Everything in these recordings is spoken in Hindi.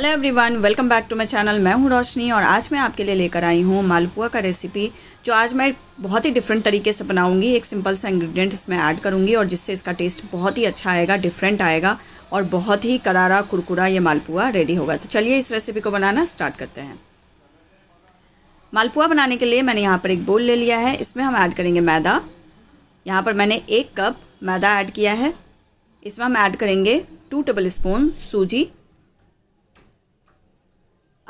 Hello everyone welcome back to my channel मैं हूँ रोशनी और आज मैं आपके लिए लेकर आई हूँ मालपुआ का रेसिपी जो आज मैं बहुत ही डिफरेंट तरीके से बनाऊँगी। एक सिंपल सा इंग्रेडिएंट इसमें ऐड करूँगी और जिससे इसका टेस्ट बहुत ही अच्छा आएगा डिफरेंट आएगा और बहुत ही करारा, कुरकुरा ये मालपुआ रेडी होगा। तो चलिए इस रेसिपी को बनाना स्टार्ट करते हैं। मालपुआ बनाने के लिए मैंने यहाँ पर एक बोल ले लिया है। इसमें हम ऐड करेंगे मैदा। यहाँ पर मैंने एक कप मैदा ऐड किया है। इसमें हम ऐड करेंगे टू टेबल स्पून सूजी।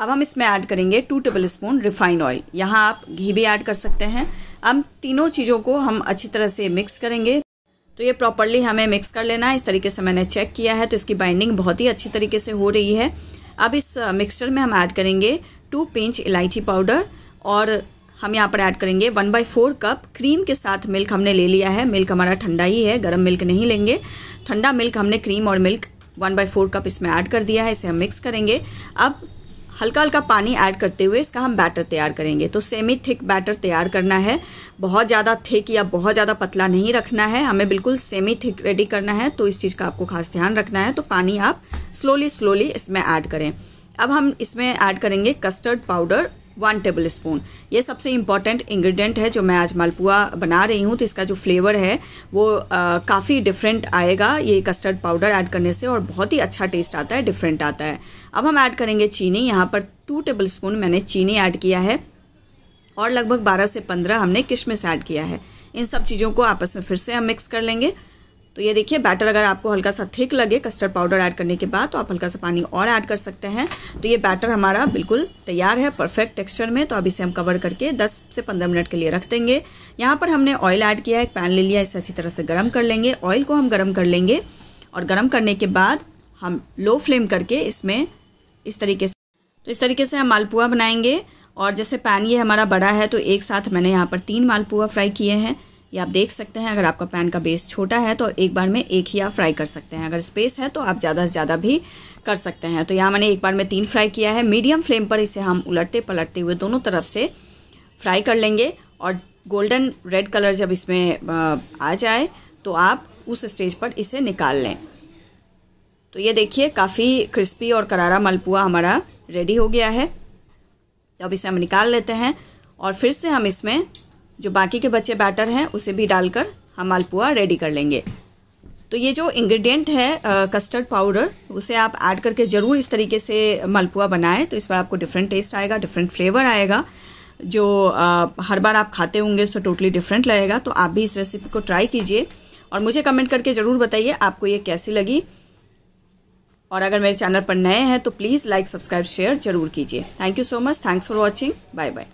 अब हम इसमें ऐड करेंगे two tablespoon refined oil यहाँ आप घी भी ऐड कर सकते हैं। अब तीनों चीज़ों को हम अच्छी तरह से मिक्स करेंगे। तो ये प्रॉपरली हमें मिक्स कर लेना है। इस तरीके से मैंने चेक किया है तो इसकी बाइंडिंग बहुत ही अच्छी तरीके से हो रही है। अब इस मिक्सचर में हम ऐड करेंगे टू पिंच इलायची पाउडर और हम यहाँ पर ऐड करेंगे one by four cup cream के साथ मिल्क हमने ले लिया है। मिल्क हमारा ठंडा ही है, गर्म मिल्क नहीं लेंगे। ठंडा मिल्क हमने क्रीम और milk one by four cup इसमें ऐड कर दिया है। इसे हम मिक्स करेंगे। अब हल्का हल्का पानी ऐड करते हुए इसका हम बैटर तैयार करेंगे। तो सेमी थिक बैटर तैयार करना है। बहुत ज़्यादा थिक या बहुत ज़्यादा पतला नहीं रखना है। हमें बिल्कुल सेमी थिक रेडी करना है। तो इस चीज़ का आपको खास ध्यान रखना है। तो पानी आप स्लोली स्लोली इसमें ऐड करें। अब हम इसमें ऐड करेंगे custard powder one tablespoon ये सबसे इंपॉर्टेंट इंग्रेडिएंट है जो मैं आज मालपुआ बना रही हूँ तो इसका जो फ्लेवर है, वो काफ़ी डिफरेंट आएगा। ये कस्टर्ड पाउडर ऐड करने से और बहुत ही अच्छा टेस्ट आता है डिफरेंट आता है। अब हम ऐड करेंगे चीनी। यहाँ पर टू टेबल स्पून मैंने चीनी ऐड किया है और लगभग बारह से पंद्रह हमने किशमिश ऐड किया है। इन सब चीज़ों को आपस में फिर से हम मिक्स कर लेंगे। तो ये देखिए बैटर अगर आपको हल्का सा थिक लगे कस्टर्ड पाउडर ऐड करने के बाद तो आप हल्का सा पानी और ऐड कर सकते हैं। तो ये बैटर हमारा बिल्कुल तैयार है परफेक्ट टेक्सचर में। तो अब इसे हम कवर करके 10 से 15 मिनट के लिए रख देंगे। यहाँ पर हमने ऑयल ऐड किया है, एक पैन ले लिया, इसे अच्छी तरह से गर्म कर लेंगे। ऑयल को हम गर्म कर लेंगे और गर्म करने के बाद हम लो फ्लेम करके इसमें इस तरीके से तो इस तरीके से हम मालपुआ बनाएँगे। और जैसे पैन ये हमारा बड़ा है तो एक साथ मैंने यहाँ पर तीन मालपुआ फ्राई किए हैं। ये आप देख सकते हैं, अगर आपका पैन का बेस छोटा है तो एक बार में एक ही आप फ्राई कर सकते हैं। अगर स्पेस है तो आप ज़्यादा से ज़्यादा भी कर सकते हैं। तो यहाँ मैंने एक बार में तीन फ्राई किया है। मीडियम फ्लेम पर इसे हम उलटते पलटते हुए दोनों तरफ़ से फ्राई कर लेंगे और गोल्डन रेड कलर जब इसमें आ जाए तो आप उस स्टेज पर इसे निकाल लें। तो ये देखिए, काफ़ी क्रिस्पी और करारा मलपुआ हमारा रेडी हो गया है। तो अब इसे हम निकाल लेते हैं और फिर से हम इसमें जो बाकी के बच्चे बैटर हैं उसे भी डालकर हम मालपुआ रेडी कर लेंगे। तो ये जो इंग्रेडिएंट है कस्टर्ड पाउडर उसे आप ऐड करके ज़रूर इस तरीके से मालपुआ बनाएँ तो इस बार आपको डिफरेंट टेस्ट आएगा डिफरेंट फ्लेवर आएगा। जो आ, हर बार आप खाते होंगे उससे टोटली डिफरेंट लगेगा तो आप भी इस रेसिपी को ट्राई कीजिए। और मुझे कमेंट करके ज़रूर बताइए आपको ये कैसी लगी। और अगर मेरे चैनल पर नए हैं तो प्लीज़ लाइक सब्सक्राइब शेयर ज़रूर कीजिए। Thank you so much thanks for watching bye bye